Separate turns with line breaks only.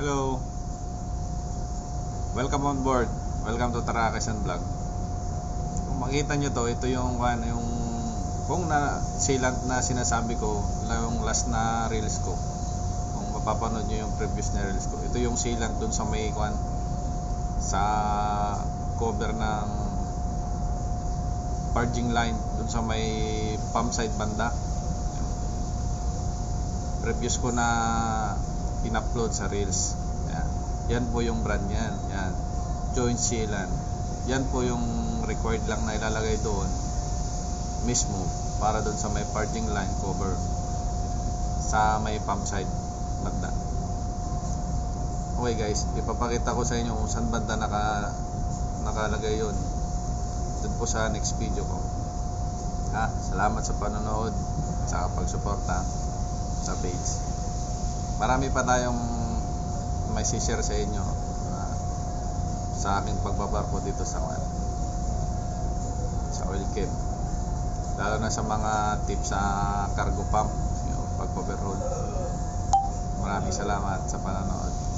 Hello. Welcome on board. Welcome to Tarakasan Vlog. Kung makita nyo to, ito yung one, yung kung na sealant na sinasabi ko, yung last na reels ko. Kung mapapanood nyo yung previous na reels ko. Ito yung sealant dun sa may kwan sa cover ng parging line dun sa may pump side banda. Previous ko na in-upload sa Reels. Yan. Yan po yung brand yan. Yan. Joint sealant. Yan po yung required lang na ilalagay doon mismo para doon sa may parting line cover sa may pump side banda. Okay guys, ipapakita ko sa inyo kung saan banda naka nakalagay yun. Doon po sa next video ko. Ha, salamat sa panonood sa pagsuporta sa page marami pa tayong may share sa inyo uh, sa aking pagbabarko dito sa man sa oil cam lalo na sa mga tips sa cargo pump yung pag overhaul maraming salamat sa panonood